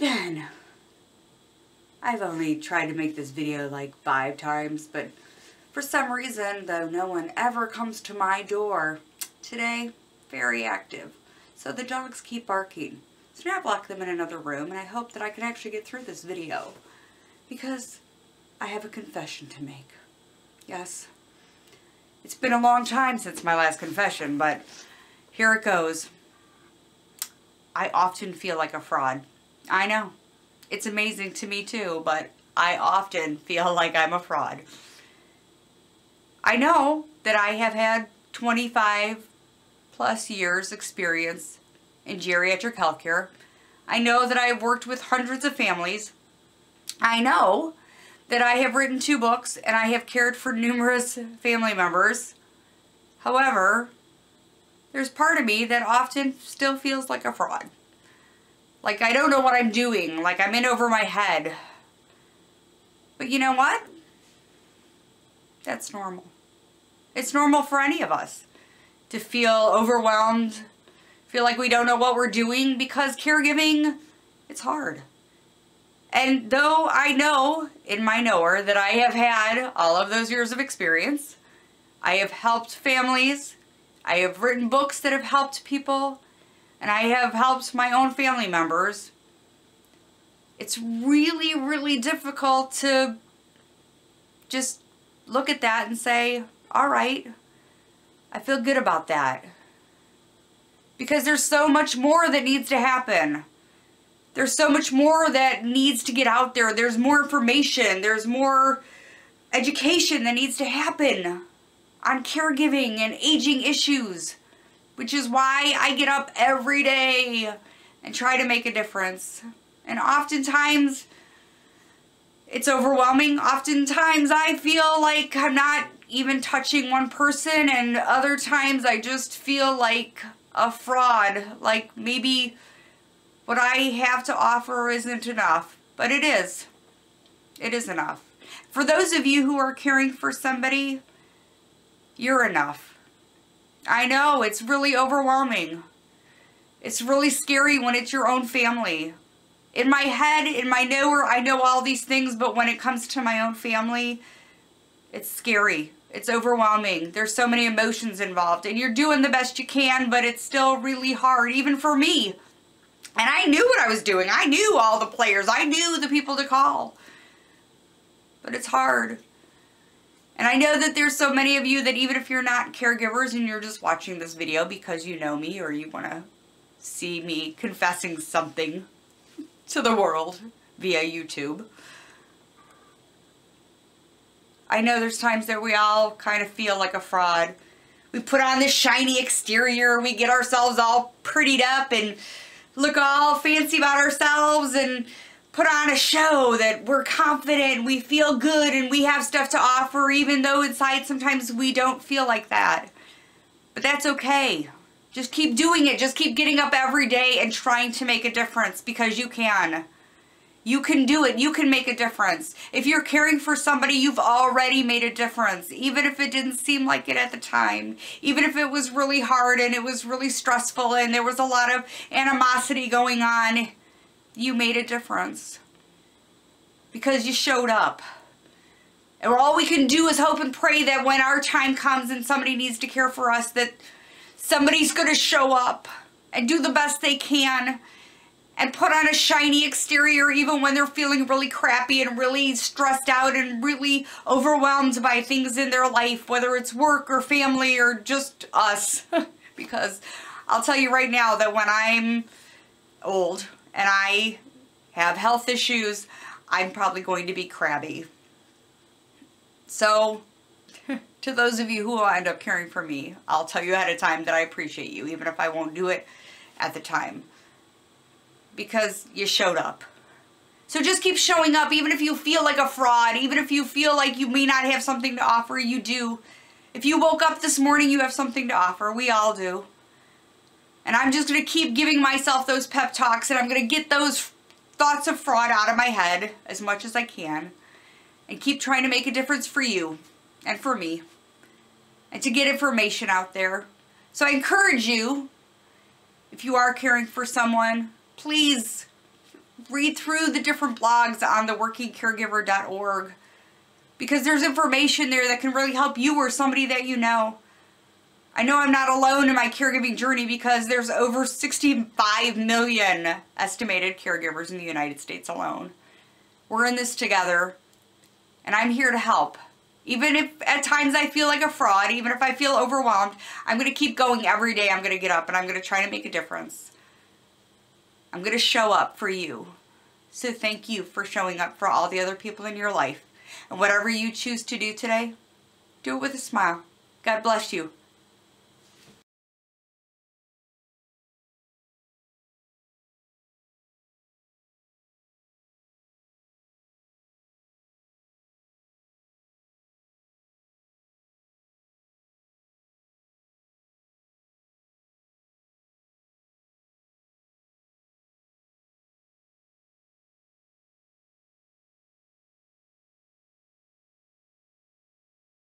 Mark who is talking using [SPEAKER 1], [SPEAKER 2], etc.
[SPEAKER 1] Then. I've only tried to make this video like five times, but for some reason, though no one ever comes to my door, today, very active. So the dogs keep barking. So now I've locked them in another room, and I hope that I can actually get through this video. Because I have a confession to make. Yes. It's been a long time since my last confession, but here it goes. I often feel like a fraud. I know. It's amazing to me too, but I often feel like I'm a fraud. I know that I have had 25 plus years experience in geriatric healthcare. I know that I have worked with hundreds of families. I know that I have written two books and I have cared for numerous family members. However, there's part of me that often still feels like a fraud. Like I don't know what I'm doing, like I'm in over my head. But you know what? That's normal. It's normal for any of us to feel overwhelmed, feel like we don't know what we're doing because caregiving, it's hard. And though I know in my knower that I have had all of those years of experience, I have helped families, I have written books that have helped people, and I have helped my own family members. It's really, really difficult to just look at that and say, all right, I feel good about that. Because there's so much more that needs to happen. There's so much more that needs to get out there. There's more information. There's more education that needs to happen on caregiving and aging issues. Which is why I get up every day and try to make a difference. And oftentimes, it's overwhelming. Oftentimes, I feel like I'm not even touching one person. And other times, I just feel like a fraud. Like maybe what I have to offer isn't enough, but it is. It is enough. For those of you who are caring for somebody, you're enough. I know, it's really overwhelming. It's really scary when it's your own family. In my head, in my knower, I know all these things, but when it comes to my own family, it's scary. It's overwhelming. There's so many emotions involved, and you're doing the best you can, but it's still really hard, even for me. And I knew what I was doing. I knew all the players. I knew the people to call. But it's hard. And I know that there's so many of you that even if you're not caregivers and you're just watching this video because you know me or you want to see me confessing something to the world via YouTube. I know there's times that we all kind of feel like a fraud. We put on this shiny exterior, we get ourselves all prettied up and look all fancy about ourselves and put on a show that we're confident, we feel good, and we have stuff to offer, even though inside sometimes we don't feel like that. But that's okay. Just keep doing it. Just keep getting up every day and trying to make a difference because you can. You can do it. You can make a difference. If you're caring for somebody, you've already made a difference. Even if it didn't seem like it at the time. Even if it was really hard and it was really stressful and there was a lot of animosity going on. You made a difference. Because you showed up. And all we can do is hope and pray that when our time comes and somebody needs to care for us, that somebody's going to show up and do the best they can and put on a shiny exterior even when they're feeling really crappy and really stressed out and really overwhelmed by things in their life, whether it's work or family or just us. because I'll tell you right now that when I'm old and I have health issues, I'm probably going to be crabby. So, to those of you who will end up caring for me, I'll tell you ahead of time that I appreciate you, even if I won't do it at the time because you showed up. So just keep showing up even if you feel like a fraud, even if you feel like you may not have something to offer, you do. If you woke up this morning, you have something to offer. We all do. And I'm just going to keep giving myself those pep talks and I'm going to get those thoughts of fraud out of my head as much as I can and keep trying to make a difference for you and for me and to get information out there. So I encourage you, if you are caring for someone, please read through the different blogs on the workingcaregiver.org because there's information there that can really help you or somebody that you know. I know I'm not alone in my caregiving journey because there's over 65 million estimated caregivers in the United States alone. We're in this together, and I'm here to help. Even if at times I feel like a fraud, even if I feel overwhelmed, I'm going to keep going every day. I'm going to get up and I'm going to try to make a difference. I'm going to show up for you. So thank you for showing up for all the other people in your life. And whatever you choose to do today, do it with a smile. God bless you.